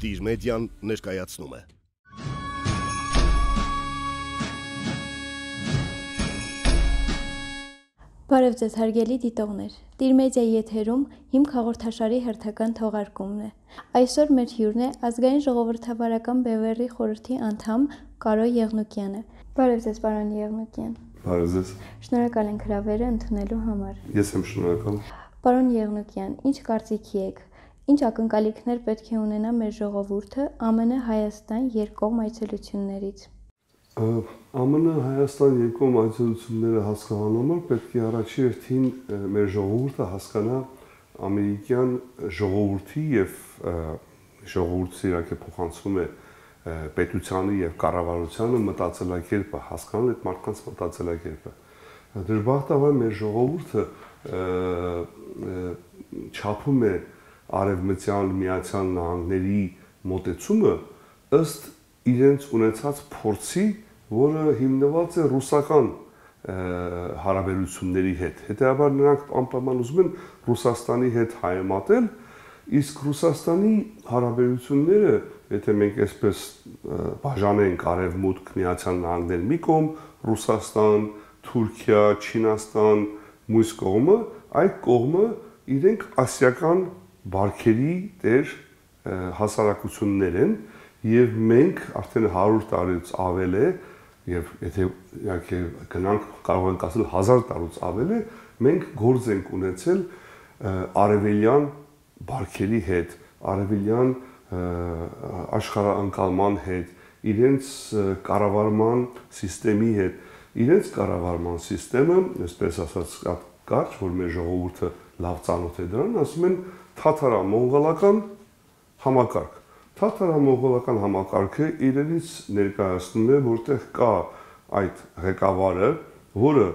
Դիր մեդիան ներկայացնում է։ Բարև ձեզ հարգելի դիտողներ։ Դիր մեդիայի եթերում հիմք հաղորդաշարի հերթական թողարկումն է։ Այսօր մեր հյուրն է ազգային ժողովրդավարական Բևեռի խորհրդի անդամ Կարո Եղնուկյանը։ Բարև ձեզ, պարոն Եղնուկյան։ Բարև ձեզ։ Շնորհակալ ենք հրավերը ընդունելու համար։ Ես եմ շնորհակալ։ Պարոն Եղնուկյան, ինչ կարծիքի եք։ Ինչ ակնկալիքներ պետք է ունենա մեր ժողովուրդը ԱՄՆ Հայաստան երկկողմ այցելություններից։ ԱՄՆ Հայաստան երկկողմ այցելությունները հասկանալու համար պետք է առաջի հերթին մեր ժողովուրդը հասկանա ամերիկյան ժողովրդի եւ ժողովուրդի իրաք է փոխանցվում է պետությանը եւ կառավարությանը մտածելակերպը, հասկանալ այդ մարդկանց մտածելակերպը։ Դժբախտաբար մեր ժողովուրդը չափում է արևմտյան միացյալ նահանգների մոտեցումը ըստ իրենց ունեցած փորձի, որը հիմնված է ռուսական հարաբերությունների հետ։ Հետեւաբար նրանք անպայման ուզում են Ռուսաստանի հետ հայեմատել, իսկ Ռուսաստանի հարաբերությունները, եթե մենք այսպես բաժանենք արևմուտք միացյալ նահանգներ մի կողմ, Ռուսաստան, Թուրքիա, Չինաստան, մյուս կողմը, այդ կողմը իրենք ասիական բարքերի տեր հասարակություններ են եւ մենք արդեն 100 տարուց ավել է եւ եթե իհարկե գնանք կարող ենք ասել 1000 տարուց ավել է մենք գործ ենք ունեցել արևելյան բարքերի հետ արևելյան աշխարհանկալման հետ իրենց կառավարման համակարգի հետ իրենց կառավարման համակարգը այսպես ասած կարճ որ մեր ժողովուրդը լավ ծանոթ է դրան ասում են թաթարա-մոնղոլական համակարգ Թաթարա-մոնղոլական համակարգը իրենից ներկայացնում է, որտեղ կա այդ ղեկավարը, որը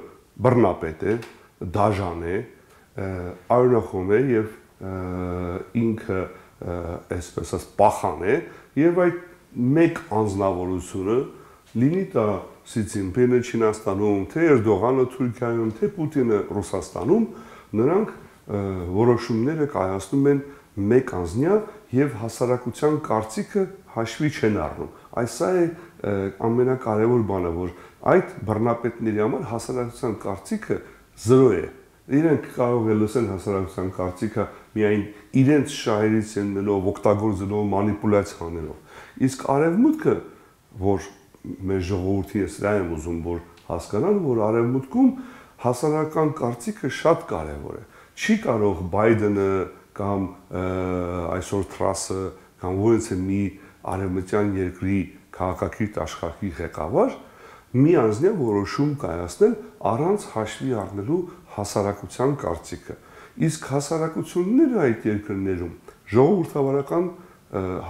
բռնապետ է, դաժան է, արյունախոհ է եւ ինքը այսպես ասած պախան է եւ այդ մեկ անznավորությունը լինի դա Սի Ցինպինը Չինաստանում, թե Էրդողանը Թուրքիայում, թե Պուտինը Ռուսաստանում, նրանք որոշումները կայացնում են մեկ անձնյա եւ հասարակության կարծիքը հաշվի չեն առնում։ Այսա է ամենակարևոր բանը, որ այդ բռնապետների համար հասարակության կարծիքը 0 է։ Իրենք կարող են լսել հասարակության կարծիքը միայն իրենց շահերից ելնելով, օգտագործելով, մանիպուլյացիա անելով։ Իսկ արևմուտքը, որ մեր ժողովրդի ես դա եմ ուզում, որ հասկանան, որ արևմուտքում հասարակական կարծիքը շատ կարևոր է։ Չի կարող Բայդենը կամ այսօր Թրասը կամ որից է մի արևմտյան երկրի քաղաքակիրթ աշխարհի ղեկավար մի անձնյա որոշում կայացնել առանց հաշվի առնելու հասարակության կարծիքը իսկ հասարակությունները այդ երկրներում ժողովրդավարական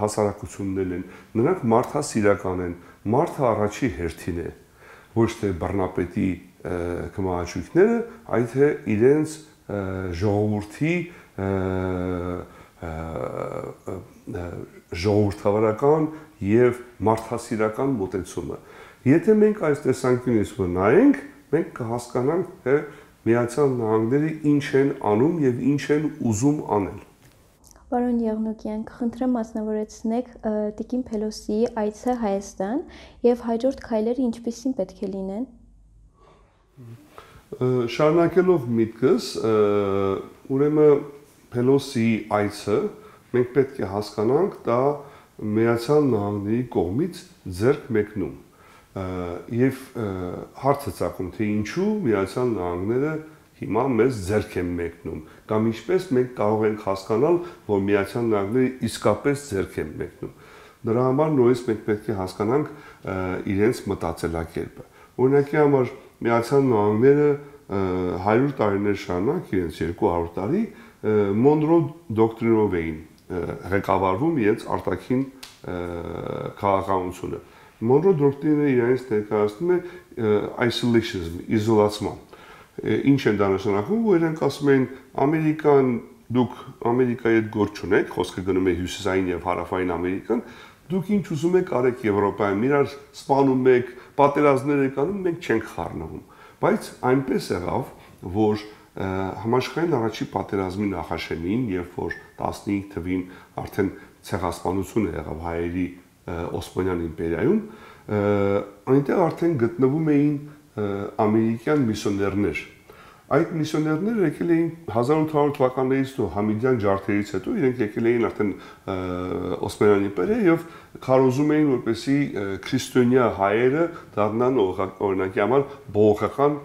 հասարակություններ են նրանք մարդասիրական են մարդը առաջի հերթին է ոչ թե բռնապետի կմահաճույքները այլ թե իրենց ժողովրդի ժողովրդավարական եւ մարդասիրական մոտեցումը։ Եթե մենք այս տեսանկյունից նայենք, մենք կհասկանանք, թե Միացյալ Նահանգները ինչ են անում եւ ինչ են ուզում անել։ Պարոն Եղնուկյան, կխնդրեմ մասնավորեցնեք Տիկին Փելոսիի այցը Հայաստան եւ հաջորդ քայլերը ինչպեսին պետք է լինեն։ Շարունակելով միտքս, ուրեմն Փելոսի այցը մենք պետք է հասկանանք դա Միացյալ Նահանգների կողմից ձեռք մեկնում եւ հարցը ցակում թե ինչու Միացյալ Նահանգները հիմա մեզ ձեռք են մեկնում կամ ինչպես մենք կարող ենք հասկանալ որ Միացյալ Նահանգները իսկապես ձեռք են մեկնում դրա համար նույնիսկ մենք պետք է հասկանանք իրենց մտածելակերպը օրինակի համար Միացյալ Նահանգները 100 տարիներ շարունակ իրենց 200 տարի Մոնրո դոկտրինով էին ղեկավարվում իրենց արտաքին քաղաքականությունը։ Մոնրո դոկտրինը իրենց ներկայացնում է isolationism, իզոլացման։ Ինչ են դա նշանակում, որ իրենք ասում են Ամերիկան դուք Ամերիկայի հետ գործ չունեք, խոսքը գնում է հյուսիսային եւ հարավային Ամերիկան, դուք ինչ ուզում եք արեք Եվրոպայում, իրար սպանում եք, պատերազմներ եք անում, մենք չենք խառնվում։ Բայց այնպես եղավ, որ համաշխարհային առաջի պատերազմի նախաշեմին, երբ որ 15 թվին արդեն ցեղասպանություն եղավ հայերի Օսմանյան իմպերիայում, այնտեղ արդեն գտնվում էին ամերիկյան միսիոներներ, Այդ միսիոներները եկել էին 1800 թվականներից ու Համիդյան ջարդերից հետո իրենք եկել էին արդեն Օսմանյան իմպերիա եւ քարոզում էին որպեսի քրիստոնյա հայերը դառնան օրինակի համար բողոքական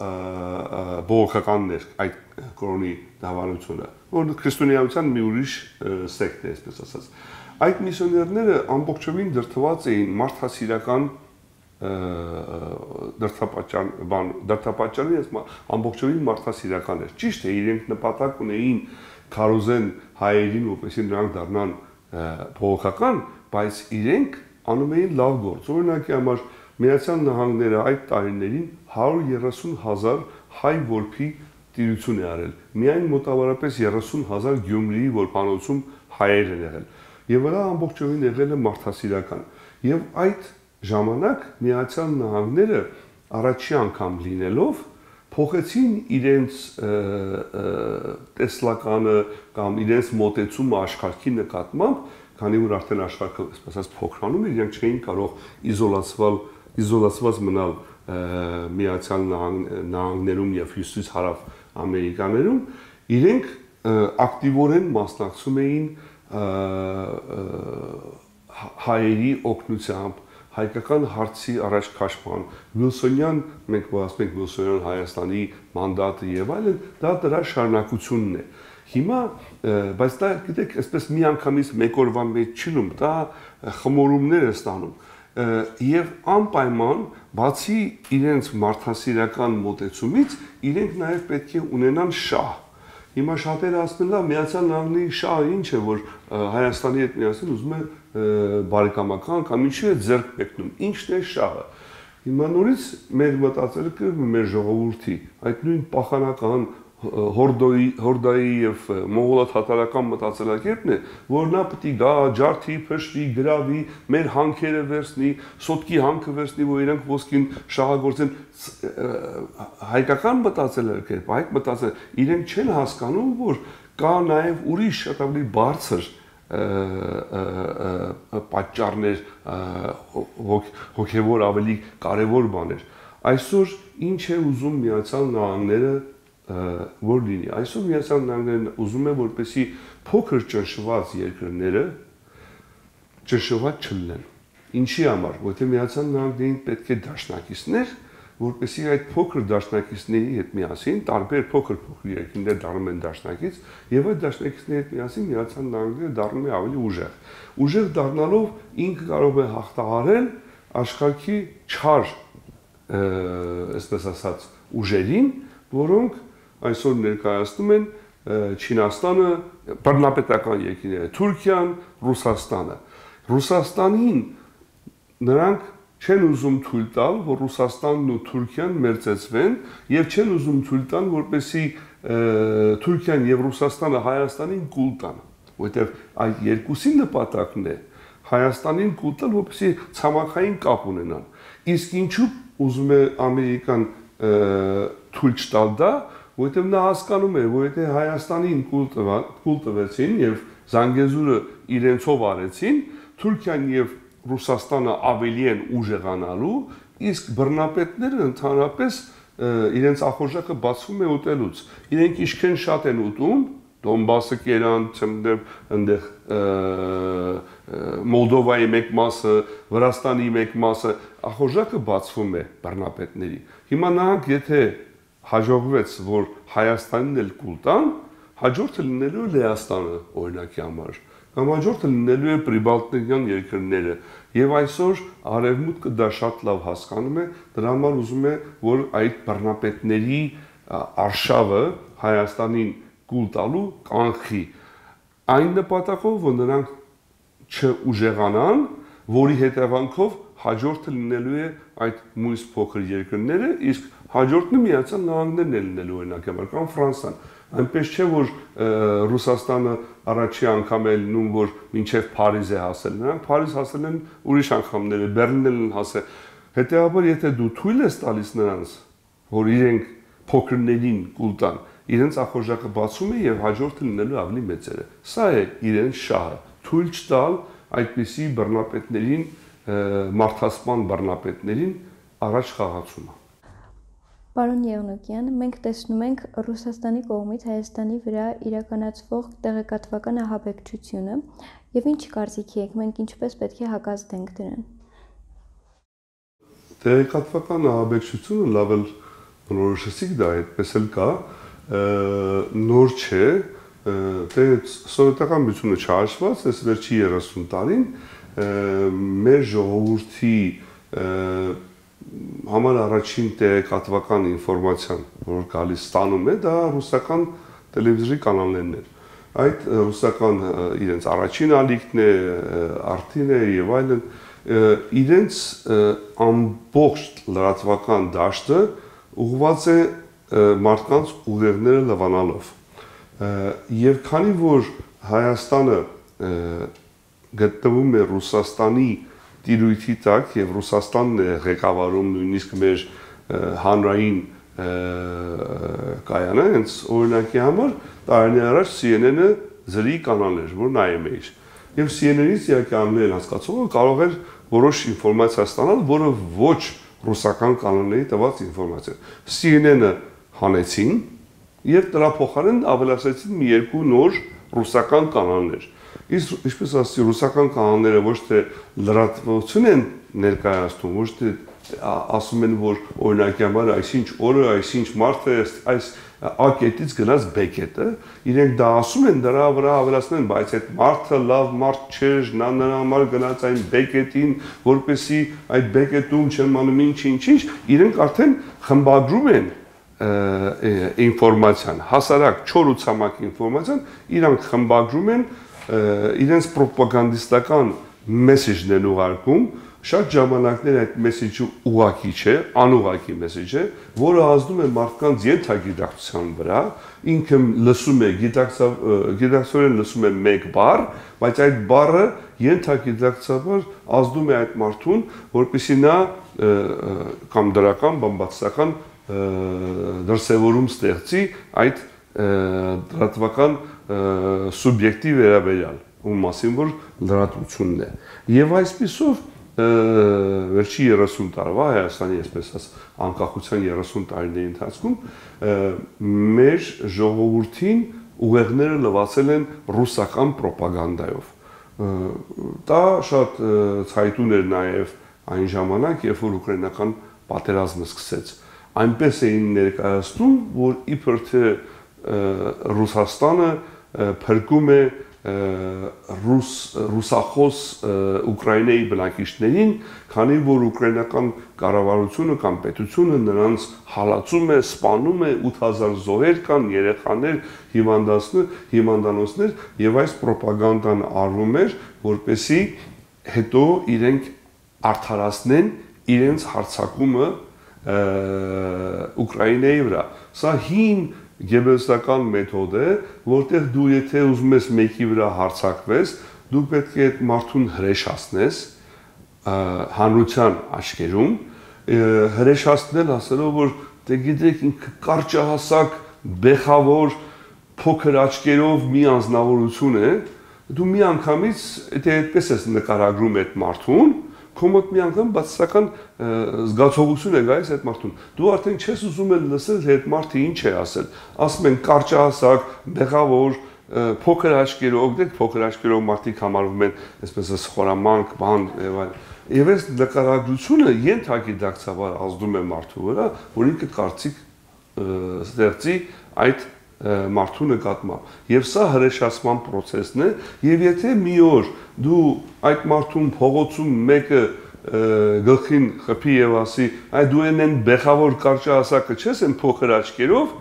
բողոքականներ այդ կորոնի դավանությունը, որ քրիստոնեայության մի ուրիշ սեկտ է, այսպես ասած։ Այդ միսիոներները ամբողջովին դրթված էին մարդասիրական դրթապաճան բան դրթապաճանի ես ամբողջովին մարդասիրական էր ճիշտ է իրենք նպատակ ունեին քարոզեն հայերին որպեսզի նրանք դառնան փողոքական բայց իրենք անում էին լավ գործ օրինակի համար միացյալ նահանգները այդ տարիներին 130.000 հայ որփի տիրություն է արել միայն մոտավորապես 30.000 գյումրիի որբանոցում հայեր են եղել եւ վրա ամբողջովին եղել է մարդասիրական եւ այդ ժամանակ Միացյալ Նահանգները առաջի անգամ լինելով փոխեցին իրենց տեսլականը կամ իրենց մոտեցումը աշխարհի նկատմամբ, քանի որ արդեն աշխարհը, ասած, փոքրանում էր, իրենք չէին կարող իզոլացվել, իզոլացված մնալ Միացյալ Նահանգներում եւ հյուսիս հարավ Ամերիկաներում, իրենք ակտիվորեն մասնակցում էին հայերի օգնությամբ հայկական հարցի առաջ քաշման, Վիլսոնյան, մենք ասում ենք Վիլսոնյան Հայաստանի մանդատը եւ այլն, դա դրա շարունակությունն է։ Հիմա, բայց դա գիտեք, այսպես մի անգամից մեկ օրվա մեջ չլում, դա խմորումներ է ստանում եւ անպայման բացի իրենց մարդասիրական մոտեցումից իրենք նաեւ պետք է ունենան շահ Հիմա շատերը ասում են, միացյալ նահանգների շահը ինչ է, որ Հայաստանի հետ միասին ուզում է բարեկամական կամ ինչու է ձեռք մեկնում։ Ինչն է շահը։ Հիմա նորից մեր մտածելը կրվում մեր ժողովրդի այդ նույն պախանական հորդոյի հորդայի եւ մոնղոլա-թաթարական մտածելակերպն է, որ նա պետք է գա, ջարդի, փշտի, գրավի, մեր հանքերը վերցնի, սոտկի հանքը վերցնի, որ իրենք ոսկին շահագործեն հայկական մտածելակերպ, այդ մտածել, իրենք չեն հասկանում, որ կա նաեւ ուրիշ շատ ավելի բարձր պատճառներ հոգևոր ավելի կարևոր բաներ այսօր ինչ է ուզում միացյալ նահանգները որ լինի այսօր միացյալ նահանգներն ուզում են որպեսի փոքր ճնշված երկրները ճնշված չլինեն ինչի համար որտեղ միացյալ նահանգներին պետք է դաշնակիցներ որպեսզի այդ փոքր դաշնակիցների հետ միասին տարբեր փոքր-փոքր երկրներ դառնում են դաշնակից եւ այդ դաշնակիցների հետ միասին միացան նահանգները դառնում է ավելի ուժեղ։ Ուժեղ դառնալով ինքը կարող է հաղթահարել աշխարհի չար այսպես ասած ուժերին, որոնք այսօր ներկայացնում են Չինաստանը, բռնապետական երկրները, Թուրքիան, Ռուսաստանը։ Ռուսաստանին նրանք չեն ուզում թույլ տալ, որ Ռուսաստանն ու Թուրքիան մերձեցվեն եւ չեն ուզում թույլ տալ, որպեսի Թուրքիան եւ Ռուսաստանը Հայաստանին կուլ տան, որովհետեւ այդ երկուսի նպատակն է Հայաստանին կուլ տալ, որպեսի ցամաքային կապ ունենան։ Իսկ ինչու ուզում է Ամերիկան թույլ չտալ դա, որովհետեւ նա հասկանում է, որովհետեւ Հայաստանին կուլ տվան, կուլ տվեցին եւ Զանգեզուրը իրենցով արեցին, Թուրքիան եւ Ռուսաստանը ավելի են ուժեղանալու, իսկ բռնապետները ընդհանրապես իրենց ախորժակը բացվում է ուտելուց։ Իրենք ինչքան շատ են ուտում, Դոնբասը կերան, չմդեր այնտեղ Մոլդովայի մեկ մասը, Վրաստանի մեկ մասը, ախորժակը բացվում է բռնապետների։ Հիմա նրանք եթե հաջողվեց, որ Հայաստանին էլ կուլ տան, հաջորդը լինելու է Լեհաստանը օրինակի համար կամ հաջորդը լինելու է պրիբալտիկյան երկրները եւ այսօր արևմուտքը դա շատ լավ հասկանում է դրա համար ուզում է որ այդ բռնապետների արշավը Հայաստանին կուլ տալու կանխի այն նպատակով որ նրանք չուժեղանան որի հետևանքով հաջորդը լինելու է այդ մույս փոքր երկրները իսկ հաջորդը միացյալ նահանգներն է լինելու օրինակ կամ Ֆրանսան այնպես չէ որ Ռուսաստանը առաջի անգամ է լինում որ մինչև Փարիզ է հասել նրանք Փարիզ հասել են ուրիշ անգամներ Բերլին են հասել հետեւաբար եթե դու թույլ ես տալիս նրանց որ իրենք փոքրներին կուլ տան, իրենց ախորժակը բացում է եւ հաջորդը լինելու ավելի մեծերը։ Սա է իրենց շահը։ Թույլ չտալ այդպիսի բռնապետներին, մարդասպան բռնապետներին առաջ խաղացումը։ Պարոն Եղնոկյան, մենք տեսնում ենք Ռուսաստանի կողմից Հայաստանի վրա իրականացվող տեղեկատվական ահաբեկչությունը եւ ինչ կարծիքի եք, մենք ինչպես պետք է հակազդենք դրան։ Տեղեկատվական ահաբեկչությունը լավ էլ բնորոշեցիք դա այդպես էլ կա, նոր չէ, թե սովետական միությունը չհաշված, այս վերջի 30 տարին մեր ժողովրդի համար առաջին տեղեկատվական ինֆորմացիան, որ գալիս ստանում է, դա ռուսական տելևիզիոն կանալներն էր։ Այդ ռուսական իրենց առաջին ալիքն է, արտին է եւ այլն իրենց ամբողջ լրատվական դաշտը ուղղված է մարդկանց ուղերները լվանալով։ Եվ քանի որ Հայաստանը գտնվում է Ռուսաստանի տիրույթի տակ եւ Ռուսաստանն է ղեկավարում նույնիսկ մեր հանրային կայանը, հենց օրինակի համար տարիներ առաջ CNN-ը զրի կանալ էր, որ նայում էիր։ Եվ CNN-ից իհարկե հասկացողը կարող էր որոշ ինֆորմացիա ստանալ, որը ոչ ռուսական կանոնների տված ինֆորմացիա։ CNN-ը հանեցին եւ դրա փոխարեն ավելացրեցին մի երկու նոր ռուսական կանոններ Իսկ ինչպես ասի ռուսական կանոնները ոչ թե լրատվություն են ներկայացնում, ոչ թե ասում են, որ օրինակի համար այսինչ օրը, այսինչ մարդը այս ակետից գնաց բեկետը, իրենք դա ասում են, դրա վրա ավելացնում են, բայց այդ մարդը լավ մարդ չէր, նա նրա համար գնաց այն բեկետին, որպեսի այդ բեկետում չեն մանում ինչ-ինչ, իրենք արդեն խմբագրում են ինֆորմացիան, հասարակ չոր ու ցամաք ինֆորմացիան, իրանք խմբագրում են իրենց ռոպագանդիստական մեսեջն են ուղարկում, շատ ժամանակներ այդ մեսեջը ուղակի չէ, անուղակի մեսեջ է, որը ազդում է մարդկանց ենթագիտակցության վրա, ինքը լսում է գիտակցորեն լսում է մեկ բառ, բայց այդ բառը ենթագիտակցաբար ազդում է այդ մարդուն, որպեսզի նա կամ դրական բամբացական դրսևորում ստեղծի այդ դրատվական սուբյեկտի վերաբերյալ, ում մասին որ լրատվությունն է։ Եվ այսպիսով վերջի 30 տարվա Հայաստանի այսպես ասած անկախության 30 տարիների ընթացքում մեր ժողովրդին ուղեղները լվացել են ռուսական ռոպագանդայով։ Դա շատ ցայտուն էր նաև այն ժամանակ, երբ որ ուկրաինական պատերազմը սկսեց։ Այնպես էին ներկայացնում, որ իբր թե Ռուսաստանը փրկում է ռուս ռուսախոս Ուկրաինայի բնակիչներին, քանի որ ուկրաինական կառավարությունը կամ պետությունը նրանց հալածում է, սպանում է 8000 զոհեր կան, երեխաներ, հիվանդանոցներ, հիվանդանոցներ եւ այս ռոպագանդան արվում էր, որպեսի հետո իրենք արդարացնեն իրենց հարցակումը Ուկրաինայի վրա։ Սա հին գեբելսական մեթոդ է, որտեղ դու եթե ուզում ես մեկի վրա հարցակվես, դու պետք է այդ մարդուն հրեշացնես հանրության աչքերում, հրեշացնել ասելով որ դե գիտեք ինքը կարճահասակ, բեխավոր, փոքր աչքերով մի անznավորություն է, դու մի անգամից եթե այդպես ես նկարագրում այդ մարդուն, քո մոտ մի անգամ բացասական զգացողություն է գալիս այդ մարդուն։ Դու արդեն չես ուզում էլ լսել թե այդ մարդը ինչ է ասել։ Ասում են կարճահասակ, բեղավոր, փոքր աչքերով, դեք փոքր աչքերով մարդիկ համարվում են այսպես խորամանկ, բան եւ այլն։ Եվ այս նկարագրությունը ենթագիտակցաբար ազդում է մարդու վրա, որ ինքը կարծիք ստեղծի այդ մարդու նկատմամբ։ Եվ սա հրեշացման process-ն է, եւ եթե մի օր դու այդ մարդուն փողոցում մեկը գլխին խփի եւ ասի, այ դու են բեխավոր կարճահասակը չես են փոքր աչքերով,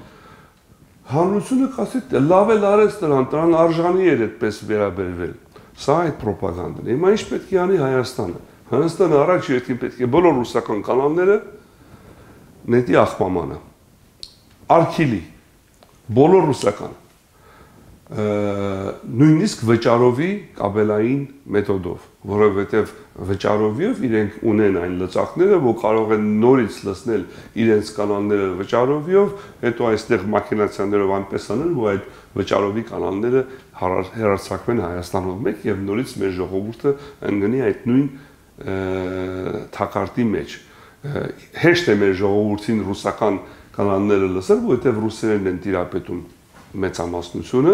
հանրությունը կասի լավ էլ արես նրան, դրան արժանի էր այդպես վերաբերվել։ Սա այդ ռոպագանդան է։ Հիմա ինչ պետք է անի Հայաստանը։ Հայաստանը առաջ երկին պետք է բոլոր ռուսական կանալները նետի աղբամանը։ Արքիլի բոլոր ռուսական նույնիսկ վճարովի կաբելային մեթոդով, որովհետև վճարովիով իրենք ունեն այն լծակները, որ կարող են նորից լցնել իրենց կանալները վճարովիով, հետո այստեղ մակինացիաներով այնպես անել, որ այդ վճարովի կանալները հերարցակվեն Հայաստանով մեկ եւ նորից մեր ժողովուրդը ընկնի այդ նույն թակարտի մեջ։ Հեշտ է մեր ժողովրդին ռուսական կանալները լսել, որովհետեւ ռուսերենն են տիրապետում մեծամասնությունը,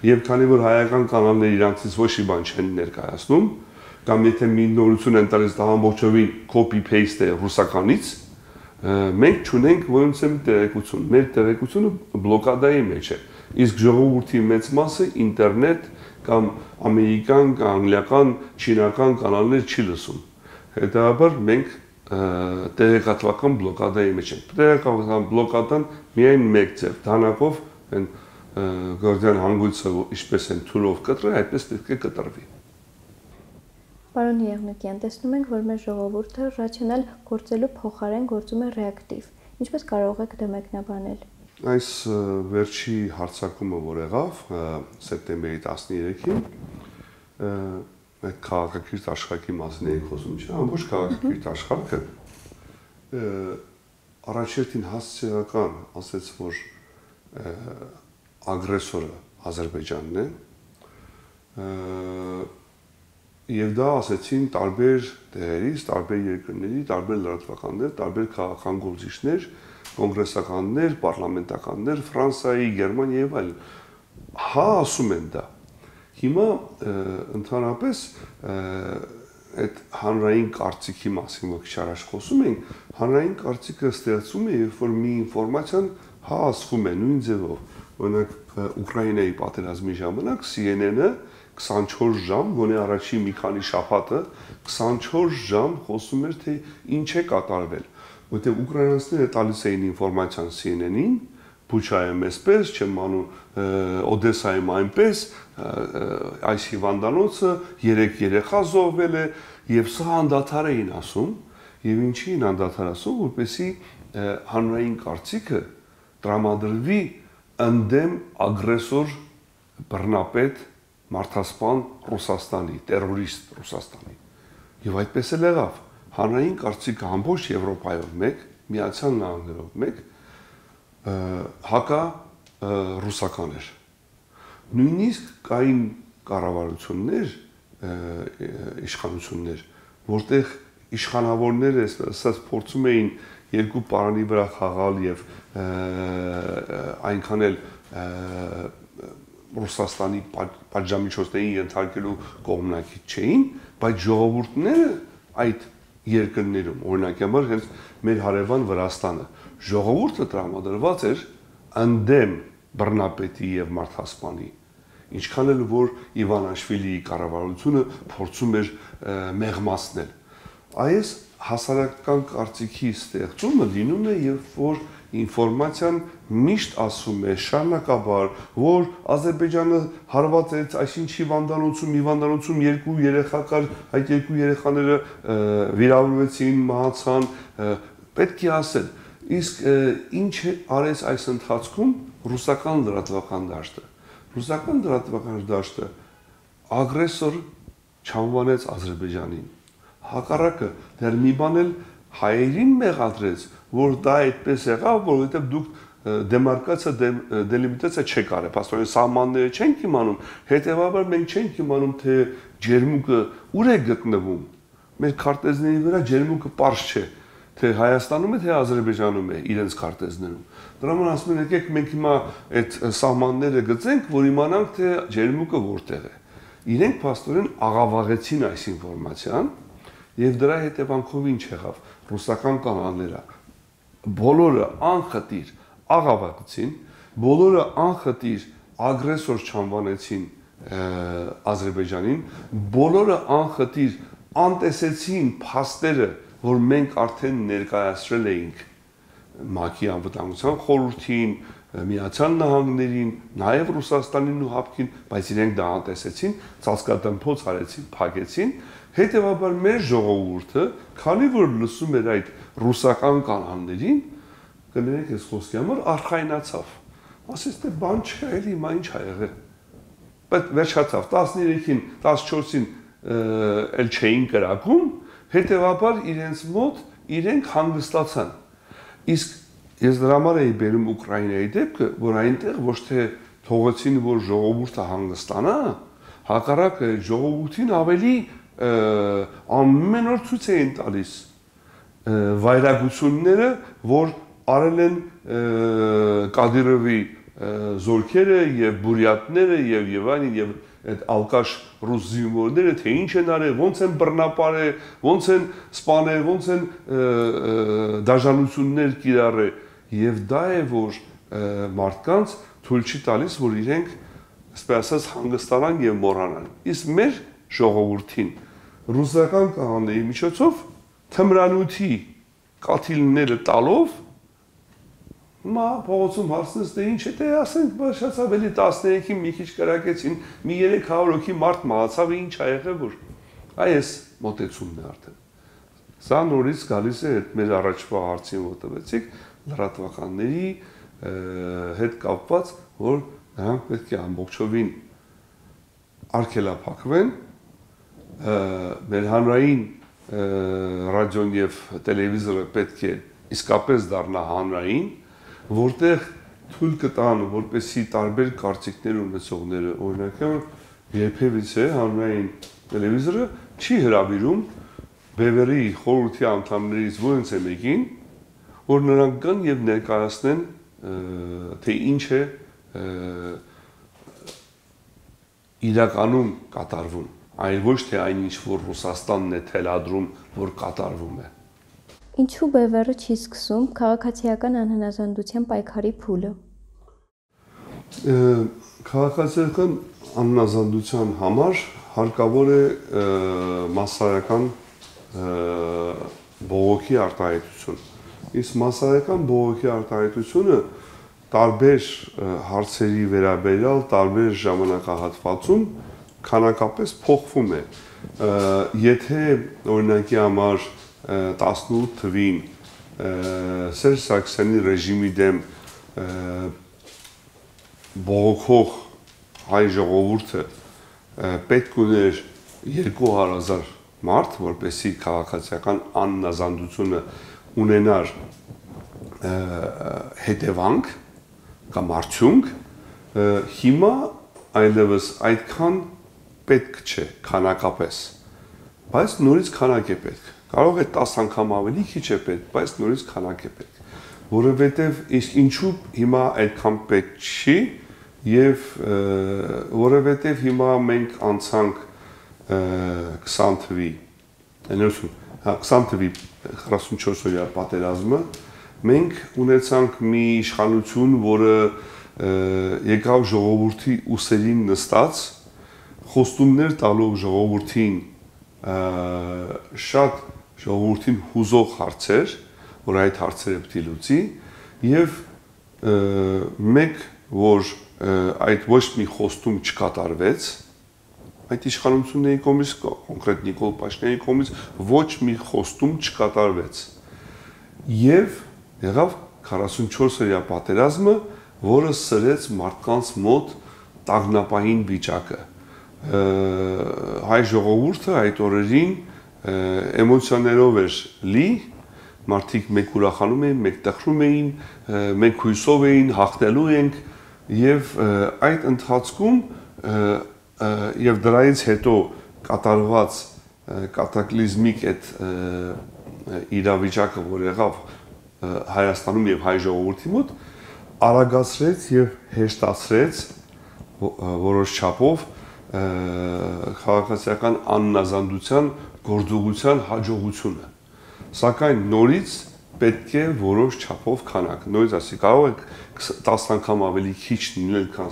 եւ քանի որ հայական կանալները իրանցից ոչ մի բան չեն ներկայացնում, կամ եթե մի նորություն են տալիս դա ամբողջովին copy paste է ռուսականից, մենք ճունենք ոնց եմ տեղեկություն։ Մեր տեղեկությունը բլոկադայի մեջ է։ Իսկ ժողովրդի մեծ մասը ինտերնետ կամ ամերիկան, անգլիական, չինական կանալներ չի լսում։ Հետաբար մենք տեղեկատվական բլոկադայի մեջ ենք։ Տեղեկատվական բլոկադան միայն մեկ ձև, դանակով այն գործյան հանգույցը ինչպես են թուրով կտրել, այդպես պետք է կտրվի։ Պարոն Եղնիկյան, տեսնում ենք, որ մեր ժողովուրդը ռացիոնալ գործելու փոխարեն գործում է ռեակտիվ։ Ինչպես կարող եք դա մեկնաբանել։ Այս վերջի հարցակումը, որ եղավ սեպտեմբերի 13-ին, այդ քաղաքակիրթ աշխարհի մասին էի խոսում, չէ՞, ամբողջ քաղաքակիրթ աշխարհը առաջերտին հասցեական ասեց, որ ագրեսորը Ադրբեջանն է, Եվ դա ասեցին տարբեր տեղերից, տարբեր երկրների, տարբեր լրատվականներ, տարբեր քաղաքական գործիչներ, կոնգրեսականներ, պարլամենտականներ, Ֆրանսիայի, Գերմանիայի եւ այլն։ Հա ասում են դա։ Հիմա ընդհանրապես այդ հանրային կարծիքի մասին որ քիչ առաջ խոսում ենք, հանրային կարծիքը ստեղծում է, երբ որ մի ինֆորմացիան հա ասվում է նույն ձևով։ Օրինակ Ուկրաինայի պատերազմի ժամանակ CNN-ը 24 ժամ, գոնե առաջին մի քանի շաբաթը 24 ժամ խոսում էր թե ինչ է կատարվել, որտեղ ուկրաինացիները տալիս էին ինֆորմացիան CNN-ին, Բուչայում էսպես, չեմ անում Օդեսայում այնպես, այս հիվանդանոցը 3 երեխա զոհվել է եւ սա անդադար էին ասում եւ ինչի են անդադար ասում, որպեսի հանրային կարծիքը տրամադրվի ընդդեմ ագրեսոր բռնապետ մարդասպան Ռուսաստանի, terrorist Ռուսաստանի։ Եվ այդպես էլ եղավ։ Հանրային կարծիքը ամբողջ Եվրոպայով մեկ, Միացյալ Նահանգներով մեկ հակա ռուսական էր։ Նույնիսկ կային կառավարություններ, իշխանություններ, որտեղ իշխանավորները ասած փորձում էին երկու պարանի վրա խաղալ եւ այնքան էլ Ռուսաստանի պատժամիջոցներին ենթարկելու կողմնակից չէին, բայց ժողովուրդները այդ երկրներում, օրինակ համար հենց մեր հարևան Վրաստանը, ժողովուրդը տրամադրված էր ընդդեմ բռնապետի եւ մարդասպանի ինչքան էլ որ Իվանաշվիլիի կառավարությունը փորձում էր մեղմացնել այս հասարակական կարծիքի ստեղծումը լինում է երբ որ ինֆորմացիան միշտ ասում է շարունակաբար, որ Ադրբեջանը հարվածեց այսինչ հիվանդանոցում, հիվանդանոցում երկու երեխա կար, այդ երկու երեխաները վիրավորվեցին, մահացան, պետք է ասել։ Իսկ ինչ արեց այս ընթացքում ռուսական լրատվական դաշտը։ Ռուսական լրատվական դաշտը ագրեսոր չանվանեց Ադրբեջանին։ Հակառակը դեռ մի բան էլ հայերին մեղադրեց, որ դա այդպես եղավ, որովհետև դուք դեմարկացիա դելիմիտացիա չեք արել, աստորեն սահմանները չենք իմանում, հետեւաբար մենք չենք իմանում թե ջերմուկը ուր է գտնվում։ Մեր քարտեզների վրա ջերմուկը པարզ չէ, թե Հայաստանում է թե Ադրբեջանում է իրենց քարտեզներում։ Դրա համար ասում են եկեք մենք հիմա այդ սահմանները գծենք, որ իմանանք թե ջերմուկը որտեղ է։ Իրենք փաստորեն աղավաղեցին այս ինֆորմացիան եւ դրա հետևանքով ինչ եղավ ռուսական կանալները բոլորը անխտիր աղավաղեցին, բոլորը անխտիր ագրեսոր չանվանեցին Ադրբեջանին, բոլորը անխտիր անտեսեցին փաստերը, որ մենք արդեն ներկայացրել էինք ՄԱԿ-ի անվտանգության խորհրդին, Միացյալ Նահանգներին, նաև Ռուսաստանին ու հապկին, բայց իրենք դա անտեսեցին, ծածկատմփոց արեցին, փակեցին, հետեւաբար մեր ժողովուրդը, քանի որ լսում էր այդ ռուսական կանաններին, կներեք այս խոսքի համար արխայնացավ։ Ասես թե բան չկա, էլի հիմա ինչ ա եղել։ բայց վերջացավ 13-ին, 14-ին էլ չէին կրակում, հետեւաբար իրենց մոտ իրենք հանգստացան։ Իսկ ես դրա համար էի բերում Ուկրաինայի դեպքը, որ այնտեղ ոչ թե թողեցին, որ ժողովուրդը հանգստանա, հակառակը ժողովրդին ավելի ամեն օր ցույց էին տալիս վայրագությունները, որ արել են Կադիրովի զորքերը եւ բուրյատները եւ եւ այլն եւ այդ ալկաշ ռուս զինվորները թե ինչ են արել, ոնց են բռնապարել, ոնց են սպանել, ոնց են դաժանություններ կիրառել եւ դա է որ մարդկանց թույլ չի տալիս որ իրենք ասես ասած հանգստանան եւ մոռանան իսկ մեր ժողովրդին ռուսական կանոնների միջոցով թմրանյութի կաթիլները տալով Մա փողոցում հարցնես դե ինչ է դե ասենք շատ ավելի 13-ին մի քիչ կրակեցին մի 300 հոգի մարդ մահացավ ինչ ա եղել որ այս մոտեցումն է արդեն Սա նորից գալիս է այդ մեր առաջվա հարցին ոտվեցիք լրատվականների հետ կապված որ նրանք պետք է ամբողջովին արկելափակվեն մեր հանրային ռադիոն եւ տելևիզորը պետք է իսկապես դառնա հանրային, որտեղ թույլ կտան, որպեսի տարբեր կարծիքներ ունեցողները, օրինակ, երբևիցե հանրային տելևիզորը չի հրավիրում բևերի խորհրդի անդամներից որոնց է մեկին, որ նրանք կան եւ ներկայացնեն թե ինչ է իրականում կատարվում այլ ոչ թե այնինչ որ Ռուսաստանն է թելադրում, որ կատարվում է։ Ինչու Բևերը չի սկսում քաղաքացիական անհնազանդության պայքարի փուլը։ Քաղաքացիական անհնազանդության համար հարկավոր է massայական բողոքի արտահայտություն։ Իսկ massայական բողոքի արտահայտությունը տարբեր հարցերի վերաբերյալ տարբեր ժամանակահատվածում քանակապես փոխվում է։ Եթե օրինակի համար 18 թվին Սերժ Սարգսյանի ռեժիմի դեմ բողոքող հայ ժողովուրդը պետք ուներ 2000 մարդ, որպեսի քաղաքացիական աննազանդությունը ունենար հետևանք կամ արդյունք, հիմա այլևս այդքան պետք չէ քանակապես, բայց նորից քանակ է պետք։ Կարող է 10 անգամ ավելի քիչ է պետք, բայց նորից քանակ է պետք, որովհետև իսկ ինչու հիմա այդքան պետք չի եւ որովհետև հիմա մենք անցանք 20 թվի ներություն, հա 20 թվի 44 օրյա պատերազմը մենք ունեցանք մի իշխանություն, որը եկավ ժողովրդի ուսերին նստած խոստումներ տալով ժողովրդին շատ ժողովրդին հուզող հարցեր, որ այդ հարցերը պետք է լուծի եւ մեկ որ այդ ոչ մի խոստում չկատարվեց այդ իշխանությունների կողմից կոնկրետ Նիկոլ Պաշինյանի կողմից ոչ մի խոստում չկատարվեց եւ եղավ 44-օրյա պատերազմը, որը սրեց մարդկանց մոտ տագնապային վիճակը հայ ժողովուրդը այդ օրերին էմոցիաներով էր լի, մարդիկ մեկ ուրախանում էին, մեկ տխրում էին, մեկ հույսով էին, հաղթելու ենք եւ այդ ընթացքում եւ դրանից հետո կատարված կատակլիզմիկ այդ իրավիճակը, որ եղավ Հայաստանում եւ հայ ժողովրդի մոտ, արագացրեց եւ հեշտացրեց որոշ չափով քաղաքացիական աննազանդության գործողության հաջողությունը։ Սակայն նորից պետք է որոշ չափով քանակ։ Նորից ասի կարող եք 10 անգամ ավելի քիչ լինել, քան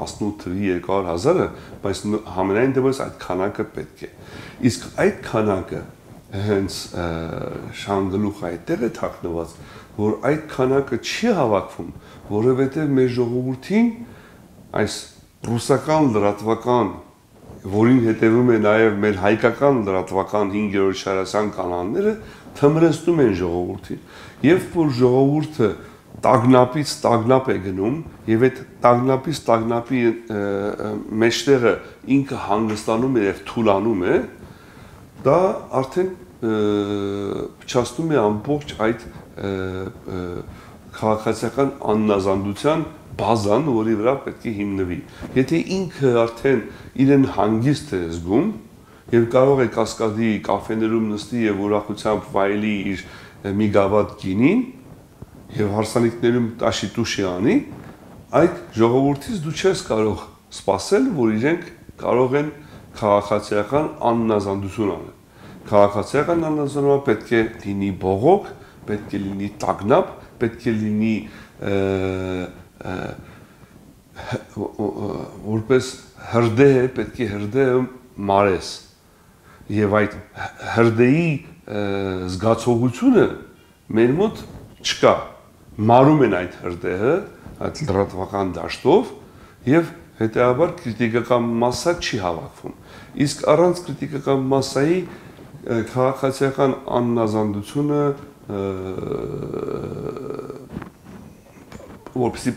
18 թվի 200.000-ը, բայց համենայն դեպս այդ քանակը պետք է։ Իսկ այդ քանակը հենց շանգլուխ այդտեղ է թաքնված, որ այդ քանակը չի հավաքվում, որովհետև մեր ժողովրդին այս ռուսական լրատվական, որին հետևում է նաև մեր հայկական լրատվական 5-րդ շարասան կանալները, թմրստում են ժողովրդին։ Եվ որ ժողովուրդը տագնապից տագնապ է գնում եւ այդ տագնապից տագնապի մեջտեղը ինքը հանգստանում է եւ թուլանում է դա արդեն փչացնում է ամբողջ այդ քաղաքացիական աննազանդության բազան, որի վրա պետք է հիմնվի։ Եթե ինքը արդեն իրեն հանգիստ է զգում եւ կարող է կասկադի կաֆեներում նստի եւ ուրախությամբ վայելի իր մի գավաթ գինին եւ հարսանիքներում տաշի տուշի անի, այդ ժողովրդից դու չես կարող սпасել, որ իրենք կարող են քաղաքացիական աննազանդություն անել։ Քաղաքացիական աննազանդությունը պետք է լինի բողոք, պետք է լինի տագնապ, պետք է լինի որպես հրդեհ, պետք է հրդեհը մարես։ Եվ այդ հրդեհի զգացողությունը մեր մոտ չկա մարում են այդ հրդեհը, այդ լրատվական դաշտով եւ հետեւաբար քրիտիկական մասսա չի հավաքվում։ Իսկ առանց քրիտիկական մասսայի քաղաքացիական աննազանդությունը որպեսի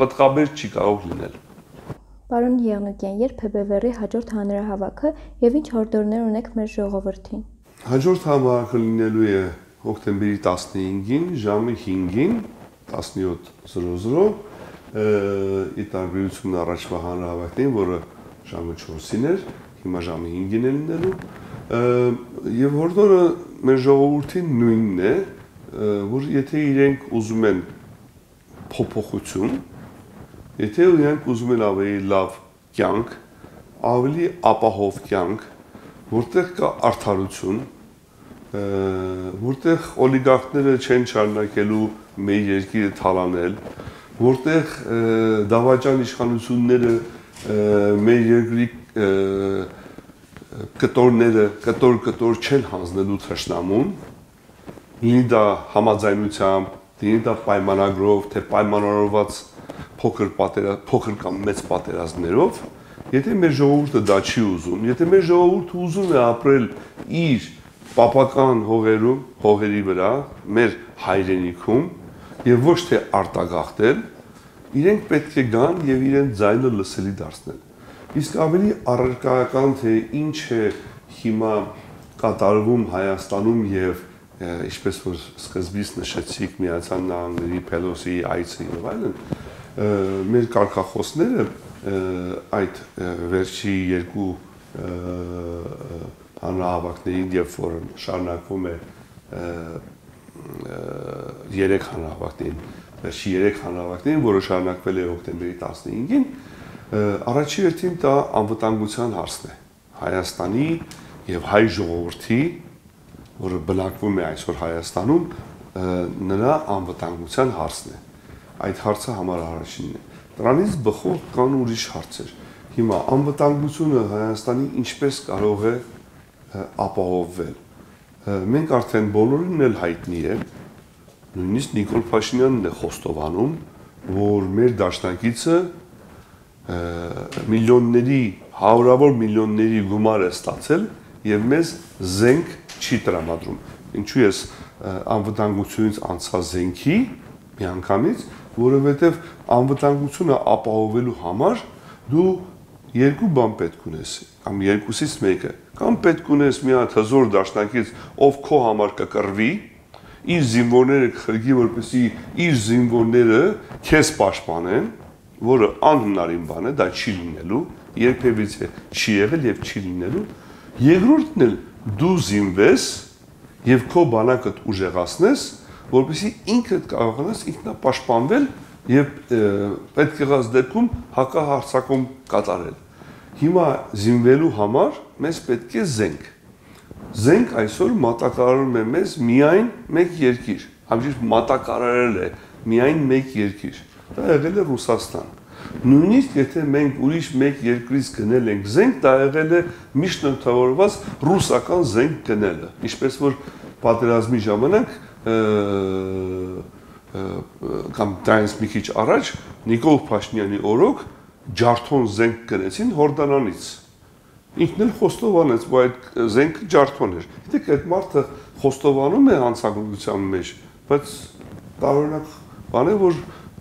պատկաբեր չի կարող լինել։ Պարոն Եղնուկյան, երբ Բևերի հաջորդ հանրահավաքը եւ ինչ հորդորներ ունեք մեր ժողովրդին։ Հաջորդ համարակը լինելու է հոկտեմբերի 15-ին ժամը 5-ին 17:00 ի տարբերություն առաջվա հանրահավաքներին, որը ժամը 4-ին էր, հիմա ժամը 5-ին է լինելու, եւ հորդորը մեր ժողովրդին նույնն է, որ եթե իրենք ուզում են փոփոխություն, եթե իրենք ուզում են ավելի լավ կյանք, ավելի ապահով կյանք, որտեղ կա արդարություն, որտեղ օլիգարխները չեն շարունակելու մեր երկիրը թալանել, որտեղ դավաճան իշխանությունները մեր երկրի կտորները կտոր-կտոր չեն հանձնելու թշնամուն, լինի դա համաձայնությամբ, լինի դա պայմանագրով, թե պայմանավորված փոքր պատերազմ, փոքր կամ մեծ պատերազմներով, եթե մեր ժողովուրդը դա չի ուզում, եթե մեր ժողովուրդը ուզում է ապրել իր պապական հողերում, հողերի վրա, մեր հայրենիքում եւ ոչ թե արտագաղթել, իրենք պետք է գան եւ իրենց ձայնը լսելի դարձնել։ Իսկ ավելի առարկայական թե ինչ է հիմա կատարվում Հայաստանում եւ ինչպես որ սկզբից նշեցիք Միացյալ Նահանգների Փելոսի այցը եւ այլն, մեր կարգախոսները այդ վերջի երկու հանրահավաքներին, երբ որ շարունակվում է 3 հանրահավաքներին, վերջի 3 հանրահավաքներին, որը շարունակվել է հոկտեմբերի 15-ին, առաջի հերթին դա անվտանգության հարցն է։ Հայաստանի եւ հայ ժողովրդի, որը բնակվում է այսօր Հայաստանում, նրա անվտանգության հարցն է։ Այդ հարցը համար առաջինն է։ Դրանից բխող կան ուրիշ հարցեր։ Հիմա անվտանգությունը Հայաստանի ինչպես կարող է ապահովվել։ Մենք արդեն բոլորին էլ հայտնի է, նույնիսկ Նիկոլ Փաշինյանն է խոստովանում, որ մեր դաշնակիցը միլիոնների, հարյուրավոր միլիոնների գումար է ստացել եւ մեզ զենք չի տրամադրում։ Ինչու ես անվտանգությունից անցա զենքի միանգամից, որովհետեւ անվտանգությունը ապահովելու համար դու երկու բան պետք ունես, կամ երկուսից մեկը, կամ պետք ունես մի հատ հզոր դաշնակից, ով քո համար կկռվի, իր զինվորները կխրգի, որպեսի իր զինվորները քեզ պաշտպանեն, որը անհնարին բան է, դա չի լինելու, երբևիցե չի եղել եւ չի լինելու։ Երկրորդն էլ դու զինվես եւ քո բանակդ ուժեղացնես, որպեսի ինքդ կարողանաս ինքնապաշտպանվել եւ պետք եղած դեպքում հակահարցակում կատարել։ Հիմա զինվելու համար մեզ պետք է զենք։ Զենք այսօր մատակարարում է մեզ միայն մեկ երկիր, համիշտ մատակարարել է միայն մեկ երկիր։ Դա եղել է Ռուսաստան։ Նույնիսկ եթե մենք ուրիշ մեկ երկրից գնել ենք զենք, դա եղել է միշտ ընդհանրված ռուսական զենք գնելը, ինչպես որ պատերազմի ժամանակ կամ դրանից մի քիչ առաջ Նիկոլ Փաշինյանի օրոք ջարդոն զենք գնեցին Հորդանանից։ Ինքն էլ խոստովանեց, որ այդ զենքը ջարդոն էր։ Գիտեք, այդ մարդը խոստովանում է հանցագործության մեջ, բայց տարօրինակ բան է, որ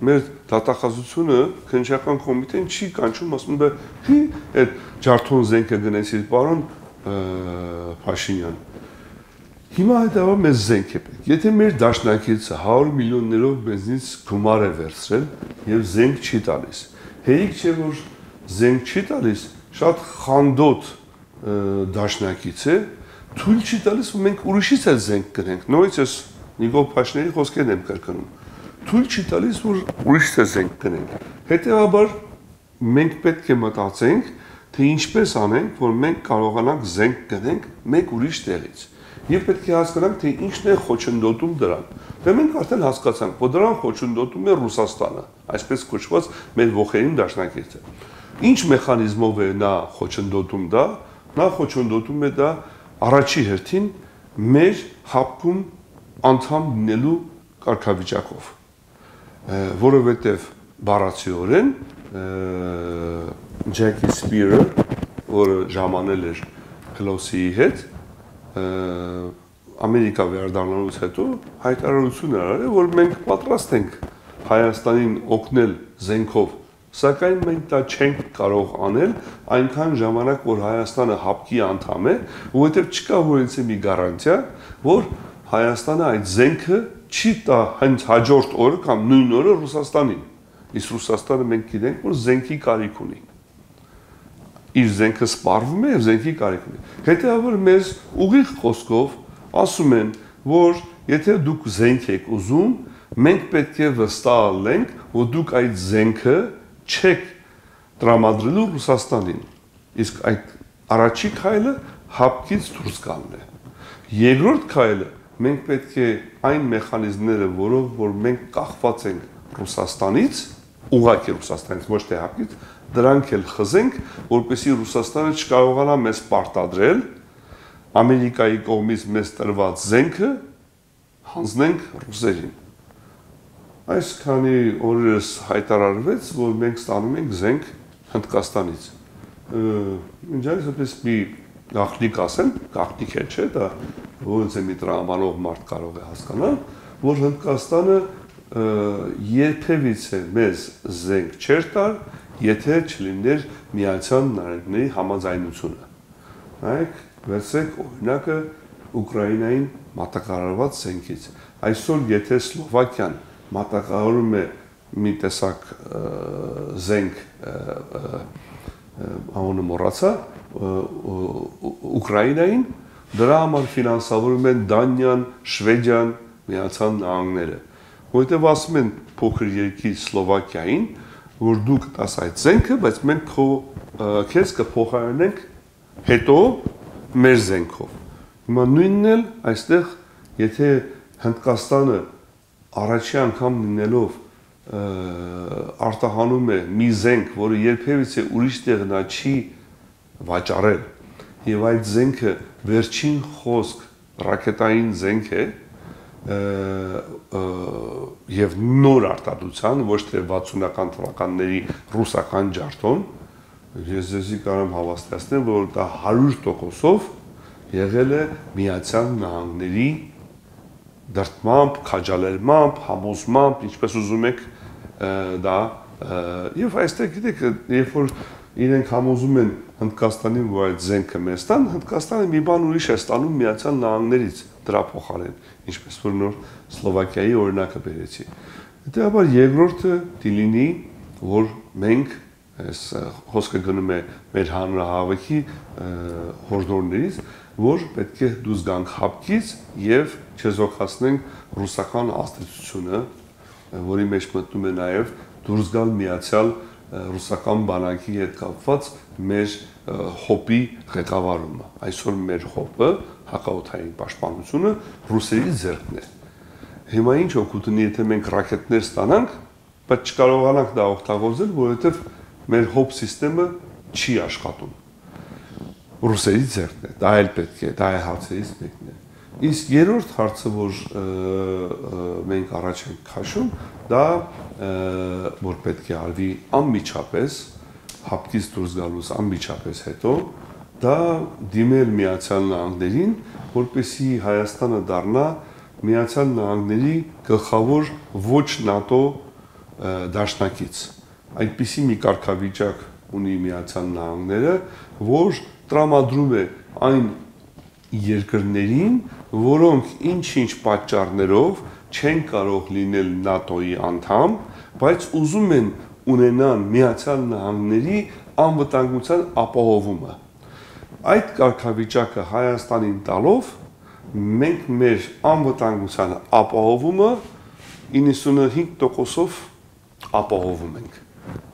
մեր դատախազությունը քննչական կոմիտեն չի կանչում, ասում է, հի, այդ ջարդոն զենքը գնեցիր, պարոն Փաշինյան։ Հիմա հետո մեզ զենք է պետք։ Եթե մեր դաշնակիցը 100 միլիոններով բենզինից գումար է վերցրել եւ զենք չի տալիս, հեիք չէ որ զենք չի տալիս, շատ խանդոտ դաշնակից է, թույլ չի տալիս, որ մենք ուրիշից էլ զենք կրենք։ Նույնիսկ ես Նիկոլ Փաշինյանի խոսքերն եմ կրկնում թույլ չի տալիս, որ ուրիշ ցենք գնենք։ Հետևաբար մենք պետք է մտածենք, թե ինչպես անենք, որ մենք կարողանանք զենք գնենք մեկ ուրիշ տեղից։ Եվ պետք է հասկանանք, թե ինչն է խոչընդոտում դրան։ Դե մենք արդեն հասկացանք, որ դրան խոչընդոտում է Ռուսաստանը, այսպես կոչված մեր ողերին դաշնակիցը։ Ինչ մեխանիզմով է նա խոչընդոտում դա։ Նա խոչընդոտում է դա առաջի հերթին մեր հապկում անդամ լինելու կարգավիճակով որովհետև բառացիորեն Ջեկի Սպիրը, որը ժամանել էր Քլոսիի հետ, Ամերիկա վերադառնալուց հետո հայտարարություն արել, որ մենք պատրաստ ենք Հայաստանին օգնել զենքով, սակայն մենք դա չենք կարող անել այնքան ժամանակ, որ Հայաստանը հապկի անդամ է, որովհետև չկա որից մի գարանտիա, որ Հայաստանը այդ զենքը չի տա հենց հաջորդ օրը կամ նույն օրը Ռուսաստանին։ Իսկ Ռուսաստանը մենք գիտենք, որ զենքի կարիք ունի։ Իր զենքը սպառվում է եւ զենքի կարիք ունի։ Հետեւաբար մեզ ուղիղ խոսքով ասում են, որ եթե դուք զենք եք ուզում, մենք պետք է վստահ լինենք, որ դուք այդ զենքը չեք տրամադրելու Ռուսաստանին։ Իսկ այդ առաջի քայլը հապկից դուրս գալն է։ Երկրորդ քայլը մենք պետք է այն մեխանիզմները, որով որ մենք կախված ենք Ռուսաստանից, ուղղակի Ռուսաստանից, ոչ թե հապից, դրանք էլ խզենք, որպեսզի Ռուսաստանը չկարողանա մեզ պարտադրել Ամերիկայի կողմից մեզ տրված զենքը հանձնենք ռուսերին։ Այս քանի օրերս հայտարարվեց, որ մենք ստանում ենք զենք Հնդկաստանից։ Ինչ այսպես մի գաղտնիք ասեմ, գաղտնիք է, չէ, դա ոնց է մի տրամաբանող մարդ կարող է հասկանալ, որ Հնդկաստանը երբևիցե մեզ զենք չեր տար, եթե չլիներ Միացյալ Նահանգների համաձայնությունը։ Նայեք, վերցրեք օրինակը Ուկրաինային մատակարարված զենքից։ Այսօր եթե Սլովակիան մատակարարում է մի տեսակ զենք անունը մոռացա Ուկրաինային դրա համար ֆինանսավորում են Դանիան, Շվեդիան, Միացյալ Նահանգները։ Որտեւ ասում են փոքր երկիր Սլովակիային, որ դու կտաս այդ զենքը, բայց մենք քո քեզ կփոխարինենք հետո մեր զենքով։ Հիմա նույնն էլ այստեղ եթե Հնդկաստանը առաջի անգամ լինելով արտահանում է մի զենք, որը երբևիցե ուրիշ տեղ նա չի վաճառել եւ այդ զենքը վերջին խոսք ռակետային զենք է եւ նոր արտադրության ոչ թե 60-ական թվականների ռուսական ջարդոն ես ձեզի կարող հավաստիացնեմ որ դա 100%-ով եղել է միացյալ նահանգների դրտմամբ, քաջալերմամբ, համոզմամբ, ինչպես ուզում եք դա եւ այստեղ գիտեք երբ որ իրենք համոզում են Հնդկաստանին, որ այդ զենքը մեզ տան, Հնդկաստանը մի բան ուրիշ է ստանում Միացյալ Նահանգներից դրա փոխարեն, ինչպես որ նոր Սլովակիայի օրինակը բերեցի։ Հետեւաբար երկրորդը դիլինի, որ մենք այս խոսքը գնում է մեր հանրահավաքի հորդորներից, որ պետք է դուրս գանք հապկից եւ չեզոքացնենք ռուսական աստեցությունը, որի մեջ մտնում է նաեւ դուրս գալ միացյալ ռուսական բանակի հետ կապված մեր հոպի ղեկավարումը։ Այսօր մեր հոպը հակաօթային պաշտպանությունը ռուսերի ձեռքն է։ Հիմա ինչ օգուտ ունի, եթե մենք ռակետներ ստանանք, բայց չկարողանանք դա օգտագործել, որովհետև մեր հոպ համակարգը չի աշխատում։ Ռուսերի ձեռքն է, դա էլ պետք է, դա է հարցերից մեկն է։ Իսկ երրորդ հարցը, որ մենք առաջ ենք քաշում, դա որ պետք է արվի անմիջապես հապկից դուրս գալուց անմիջապես հետո դա դիմել միացյալ նահանգներին, որպեսի Հայաստանը դառնա Միացյալ Նահանգների գլխավոր ոչ ՆԱՏՕ դաշնակից։ Այդպիսի մի կարգավիճակ ունի Միացյալ Նահանգները, որ տրամադրում է այն երկրներին, որոնք ինչ-ինչ պատճառներով չեն կարող լինել ՆԱՏՕ-ի անդամ, բայց ուզում են ունենան Միացյալ Նահանգների անվտանգության ապահովումը։ Այդ կարգավիճակը Հայաստանին տալով մենք մեր անվտանգության ապահովումը 95%-ով ապահովում ենք։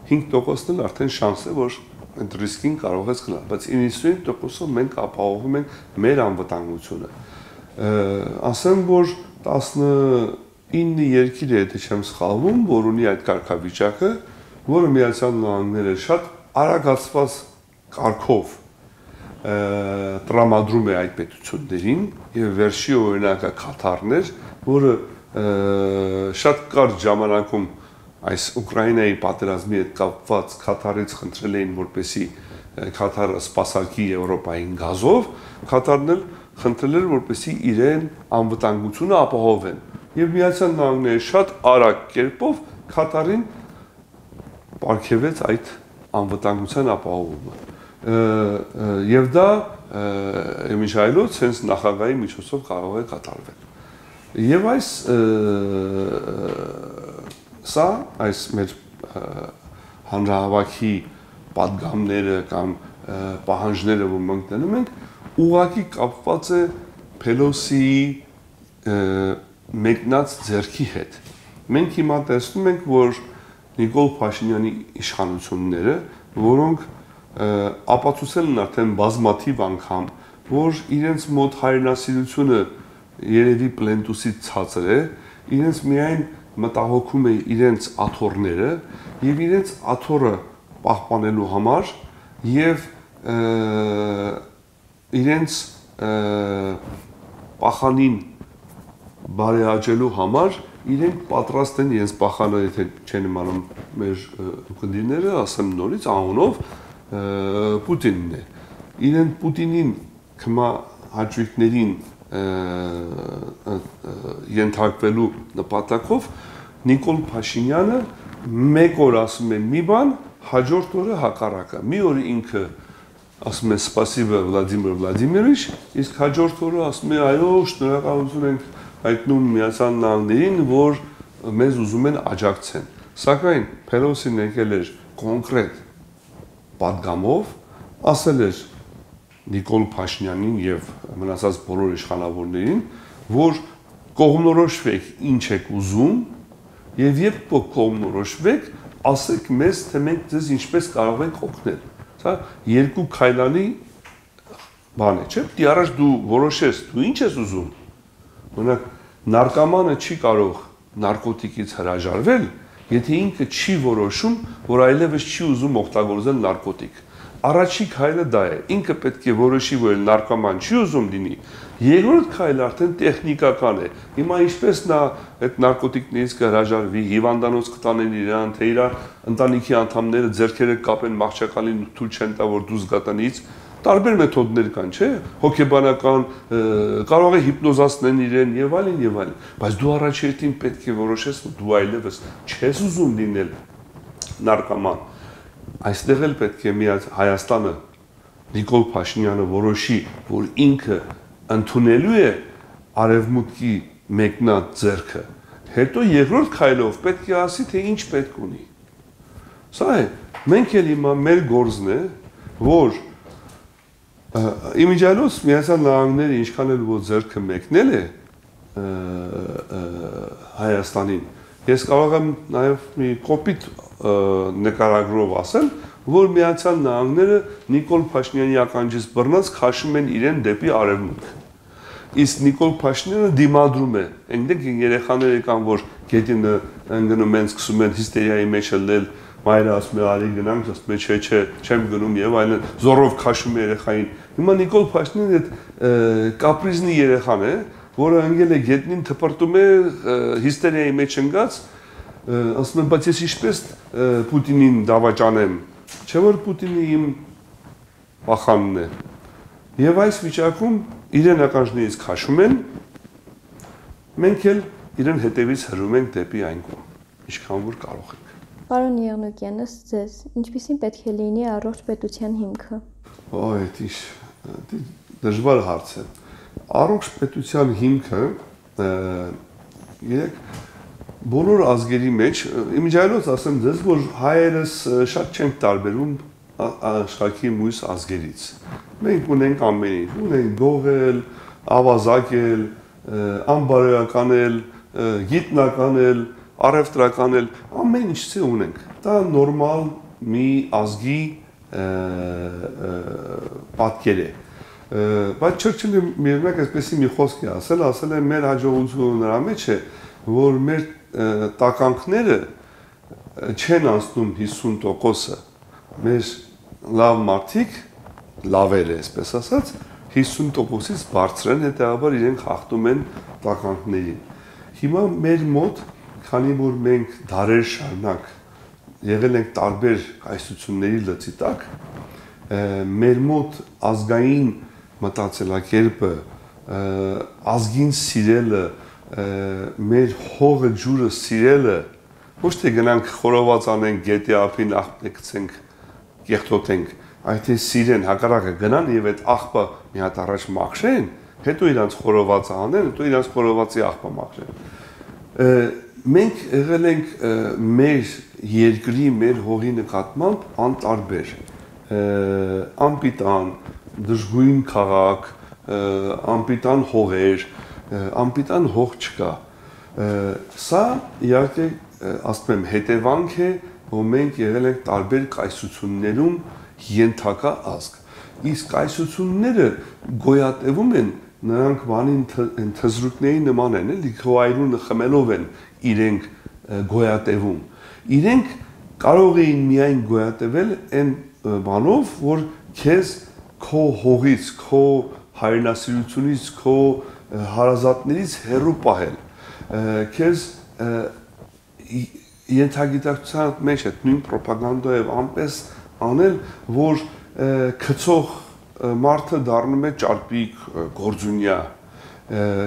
5%-ն էլ արդեն շանս է, որ այդ ռիսկին կարող ես գնալ, բայց 95%-ով մենք ապահովում ենք մեր անվտանգությունը ասեմ, որ 19 երկիր է, եթե չեմ սխալվում, որ ունի այդ կարգավիճակը, որը Միացյալ Նահանգները շատ արագացված կարգով տրամադրում է այդ պետություններին եւ վերջի օրինակը Կատարն էր, որը շատ կարճ ժամանակում այս Ուկրաինայի պատերազմի հետ կապված Կատարից խնդրել էին, որպեսի Կատարը սպասարկի Եվրոպային գազով, Կատարն էլ խնդրել էր, որպեսզի իրեն անվտանգությունը ապահովեն։ Եվ Միացյալ Նահանգները շատ արագ կերպով Կատարին ապարգևեց այդ անվտանգության ապահովումը։ Եվ դա Միշայլոց հենց նախագահի միջոցով կարող է կատարվել։ Եվ այս սա այս մեր հանրահավաքի падգամները կամ պահանջները, որ մենք տնում ենք, ուղակի կապված է Փելոսի մեկնած ձերքի հետ։ Մենք հիմա տեսնում ենք, որ Նիկոլ Փաշինյանի իշխանությունները, որոնք ապացուցել են արդեն բազմաթիվ անգամ, որ իրենց մոտ հայրենասիրությունը երևի պլենտուսից ցածր է, իրենց միայն մտահոգում է իրենց աթոռները եւ իրենց աթոռը պահպանելու համար եւ իրենց պախանին բարեաճելու համար իրենք պատրաստ են իրենց պախանը, եթե չեն իմանում մեր կնդիրները, ասեմ նորից անունով Պուտինն է։ Իրեն Պուտինին կմա հաջողներին ենթարկվելու նպատակով Նիկոլ Փաշինյանը մեկ օր ասում է մի բան, հաջորդ օրը հակառակը։ Մի օր ինքը ասում է սպասիբա Վլադիմիր Վլադիմիրիչ, իսկ հաջորդ օրը ասում է այո, շնորհակալություն ենք հայտնում Միացյալ Նահանգներին, որ մեզ ուզում են աջակցեն։ Սակայն Փելոսին եկել էր կոնկրետ падգամով, ասել էր Նիկոլ Փաշինյանին եւ մնացած բոլոր իշխանավորներին, որ կողմնորոշվեք ինչ եք ուզում եւ երբ կողմնորոշվեք, ասեք մեզ, թե մենք ձեզ ինչպես կարող ենք օգնել։ Սա երկու քայլանի բան է, չէ՞։ Դի առաջ դու որոշես, դու ինչ ես ուզում։ Օրինակ, նարկոմանը չի կարող նարկոտիկից հրաժարվել, եթե ինքը չի որոշում, որ այլևս չի ուզում օգտագործել նարկոտիկ։ Առաջի քայլը դա է։ Ինքը պետք է որոշի, որ նարկոման չի ուզում լինի։ Երկրորդ քայլը արդեն տեխնիկական է։ Հիմա ինչպես նա այդ նարկոտիկներից կհրաժարվի, հիվանդանոց կտանեն իրան, թե իր ընտանիքի անդամները ձերքերը կապեն մահճակալին ու թույլ չեն տա, որ դուրս գա տնից, տարբեր մեթոդներ կան, չէ՞, հոգեբանական, կարող է հիպնոզացնեն իրեն եւ այլն եւ այլն, բայց դու առաջերտին պետք է որոշես, որ դու այլևս չես ուզում լինել նարկոման։ Այստեղ էլ պետք է միած Հայաստանը Նիկոլ Փաշինյանը որոշի, որ ինքը ընդունելու է արևմուտքի մեկնած ձեռքը։ Հետո երկրորդ քայլով պետք է ասի, թե ինչ պետք ունի։ Սա է։ Մենք էլ հիմա մեր գործն է, որ Իմիջալոս Միացյալ Նահանգները ինչքան էլ որ ձեռքը մեկնել է Հայաստանին, ես կարող եմ նաև մի կոպիտ նկարագրով ասել, որ Միացյալ Նահանգները Նիկոլ Փաշինյանի ականջից բռնած քաշում են իրեն դեպի արևմուտք։ Իսկ Նիկոլ Փաշինյանը դիմադրում է։ Այնտեղ երեխաները կան, որ գետինը ընկնում են, սկսում են հիստերիայի մեջ լել, մայրը ասում է արի գնանք, ասում է չէ, չէ, չեմ գնում եւ այլն, զորով քաշում է երեխային։ Հիմա Նիկոլ Փաշինյանը այդ կապրիզնի երեխան է, որը ընկել է գետնին թփրտում է հիստերիայի մեջ ընկած, ասում է, բայց ես ինչպես Պուտինին դավաճանեմ։ Չէ որ Պուտինը իմ բախանն է։ Եվ այս վիճակում իրեն ականջներից քաշում են մենք էլ իրեն հետևից հրում ենք դեպի այն կողմ, ինչքան որ կարող ենք։ Պարոն Եղնուկյան, ըստ ձեզ, ինչպեսին պետք է լինի առողջ պետության հիմքը։ Ոյ, դիշ դժվար հարց է։ Առողջ պետության հիմքը երեք բոլոր ազգերի մեջ իմիջայլոց ասեմ ձեզ, որ հայերս շատ չենք տարբերում աշխարհի մյուս ազգերից։ Մենք ունենք ամեն ինչ, ունենք գողել, ավազակել, անբարոյականել, գիտնականել, առևտրականել, ամեն ինչ ցե ունենք։ Դա նորմալ մի ազգի պատկեր է։ Բայց Չերչիլը միևնույն այսպեսի մի խոսք է ասել, ասել է մեր հաջողությունը նրա մեջ է, որ մեր տականքները չեն անցնում 50%-ը։ Մեր լավ մարդիկ լավեր է, այսպես ասած, 50%-ից բարձր են, հետեւաբար իրենք հաղթում են տականքներին։ Հիմա մեր մոտ, քանի որ մենք դարեր շարունակ եղել ենք տարբեր կայսությունների լծի տակ, մեր մոտ ազգային մտածելակերպը, ազգին սիրելը, մեր հողը ջուրը սիրելը ոչ թե գնանք խորոված անենք գետի ափին աղբը գցենք կեղտոտենք այլ թե սիրեն հակառակը գնան եւ այդ աղբը մի հատ առաջ մաքրեն հետո իրանց խորովածը անեն հետո իրանց խորովածի աղբը մաքրեն մենք եղել ենք մեր երկրի մեր հողի նկատմամբ անտարբեր անպիտան դժգույն քաղաք անպիտան հողեր անպիտան հող չկա սա իհարկե ասում եմ հետևանք է որ մենք եղել ենք տարբեր կայսություններում ենթակա ազգ իսկ կայսությունները գոյատևում են նրանք բանին թզրուկների նման են, էլի քոայրունը խմելով են իրենք գոյատևում։ Իրենք կարող էին միայն գոյատևել այն բանով, որ քեզ քո հողից, քո հայրենասիրությունից, քո հարազատներից հեռու պահել։ Քեզ ենթագիտակցության մեջ այդ նույն ռոպագանդայով անպես անել, որ քծող մարդը դառնում է ճարպիկ, գործունյա։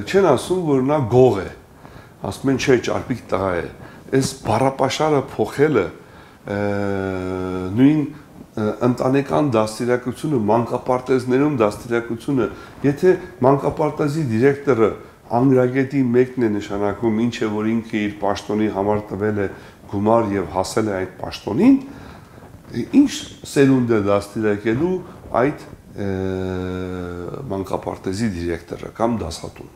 Չեն ասում, որ նա գող է։ Ասում են, չէ, ճարպիկ տղա է։ Այս բառապաշարը փոխելը նույն ընտանեկան դաստիարակությունը, մանկապարտեզներում դաստիարակությունը, եթե մանկապարտեզի դիրեկտորը անգրագետի մեկն է նշանակում, ինչ է որ ինքը իր պաշտոնի համար տվել է գումար եւ հասել է այդ պաշտոնին, ինչ սերունդ է դաստիարակելու այդ մանկապարտեզի դիրեկտորը կամ դասատուն։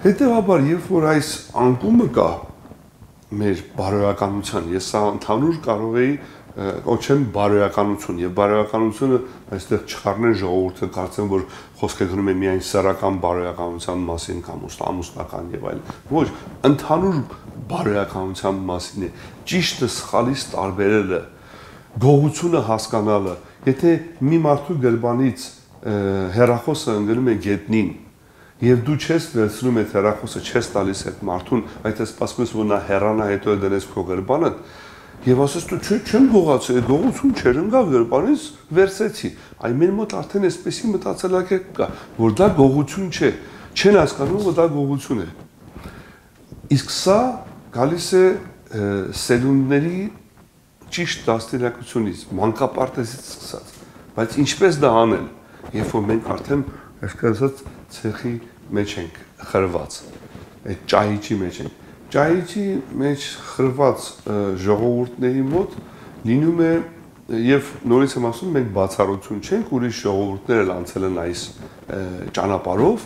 Հետևաբար, երբ որ այս անկումը կա մեր բարոյականության, ես սա ընդհանուր կարող էի կոչեմ բարոյականություն եւ բարոյականությունը այստեղ չխառնեն ժողովուրդը կարծեմ որ խոսքը գնում է միայն սեռական բարոյականության մասին կամ ամուսնական եւ այլ ոչ ընդհանուր բարոյականության մասին է ճիշտը սխալից տարբերելը գողությունը հասկանալը եթե մի մարդու գրբանից հերախոսը ընկնում է գետնին եւ դու չես վերցնում այդ հերախոսը չես տալիս այդ մարդուն այդ է սպասում ես որ նա հեռանա հետո դնես քո գրբանը Եվ ասես դու չէ, չեմ գողացել, այդ գողություն չէր, ընկա գրպանից վերցեցի։ Այ մեր մոտ արդեն էսպեսի մտածելակերպ կա, որ դա գողություն չէ։ Չեն հասկանում, որ դա գողություն է։ Իսկ սա գալիս է սելունդների ճիշտ դաստիարակությունից, մանկապարտեզից սկսած։ Բայց ինչպես դա անել, երբ որ մենք արդեն այսպես ցեխի մեջ ենք խրված, այդ ճահիճի մեջ ենք ճայիչի մեջ խրված ժողովուրդների մոտ լինում է եւ նորից եմ ասում մենք բացառություն չենք ուրիշ ժողովուրդներ էլ անցել են այս ճանապարհով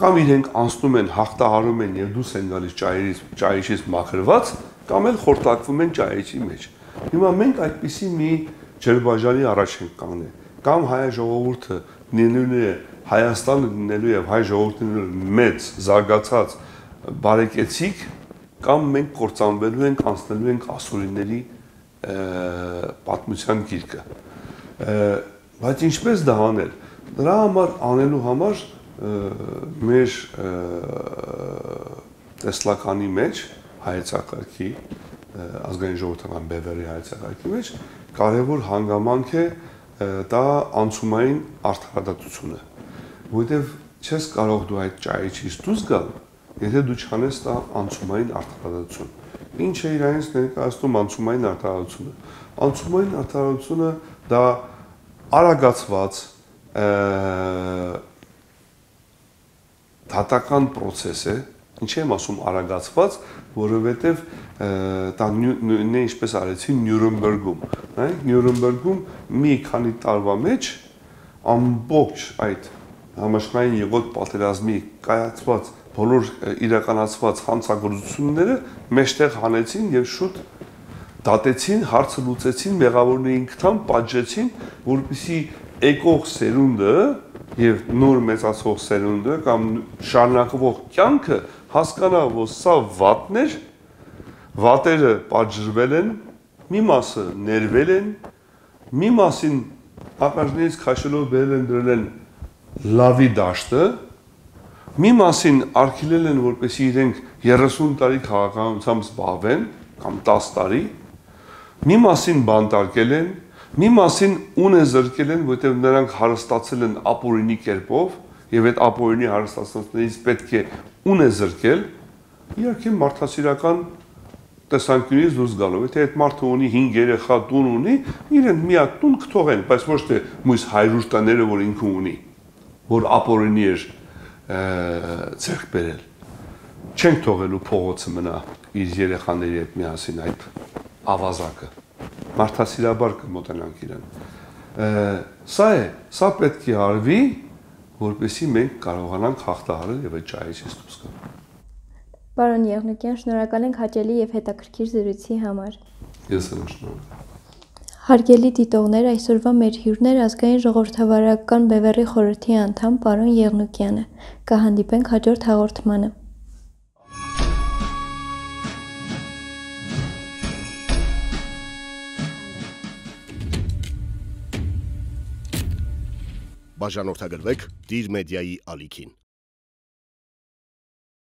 կամ իրենք անցնում են հաղթահարում են եւ դուրս են գալիս ճայից ճայիչից մաքրված կամ էլ խորտակվում են ճայիչի մեջ հիմա մենք այդպիսի մի ջերբաժանի առաջ ենք կանգնել կամ հայ ժողովուրդը լինելու է Հայաստանը լինելու եւ հայ ժողովուրդը մեծ զարգացած բարեկեցիկ կամ մենք կործանվելու ենք, անցնելու ենք ասորիների պատմության գիրկը։ Բայց ինչպես դա անել։ Դրա համար անելու համար մեր տեսլականի մեջ հայեցակարգի ազգային ժողովրդական բևերի հայեցակարգի մեջ կարևոր հանգամանք է դա անցումային արդարադատությունը, որովհետև չես կարող դու այդ ճայիչից դուրս գալ եթե դու չանես դա անցումային արտադրություն։ Ինչ է իրայից ներկայացնում անցումային արտադրությունը։ Անցումային արտադրությունը դա արագացված դատական process է, ինչի եմ ասում արագացված, որովհետև դա նույնն է ինչպես արեցին Նյուրնբերգում, նայեք Նյուրնբերգում մի քանի տարվա մեջ ամբողջ այդ համաշխարհային եղոտ պատերազմի կայացված բոլոր իրականացված հանցագործությունները մեջտեղ հանեցին եւ շուտ դատեցին, հարցը լուծեցին, մեղավորներին կթան, պատժեցին, որպեսի եկող սերունդը եւ նոր մեծացող սերունդը կամ շարունակվող կյանքը հասկանա, որ սա վատներ, վատերը պատժվել են, մի մասը ներվել են, մի մասին ակարժներից քաշելով բերել են դրել են լավի դաշտը, մի մասին արգելել են, որպեսի իրենք 30 տարի քաղաքականությամբ զբաղվեն կամ 10 տարի, մի մասին բանտարկել են, մի մասին ունե զրկել են, որտեղ նրանք հարստացել են ապօրինի կերպով եւ այդ ապօրինի հարստացնողներից պետք է ունե զրկել, իհարկե մարդասիրական տեսանկյունից դուրս գալով, եթե այդ մարդը ունի 5 երեխա, տուն ունի, իրեն միակ տուն կթողեն, բայց ոչ թե մույս 100 տները, որ ինքը ունի, որ ապօրինի էր ցերկ բերել։ Չենք թողելու փողոցը մնա իր երեխաների հետ միասին այդ ավազակը։ Մարդասիրաբար կմոտենանք իրեն։ Սա է, սա պետք է արվի, որպեսզի մենք կարողանանք հաղթահարել եւ այդ ճայից դուրս գալ։ Պարոն Եղնիկյան, շնորհակալ ենք հաճելի եւ հետաքրքիր զրույցի համար։ Ես եմ շնորհակալ։ Հարգելի դիտողներ, այսօրվա մեր հյուրն էր ազգային ժողովրդավարական Բևեռի խորհրդի անդամ պարոն Եղնուկյանը։ Կհանդիպենք հաջորդ հաղորդմանը։ Բաժանորդագրվեք Դիր մեդիայի ալիքին։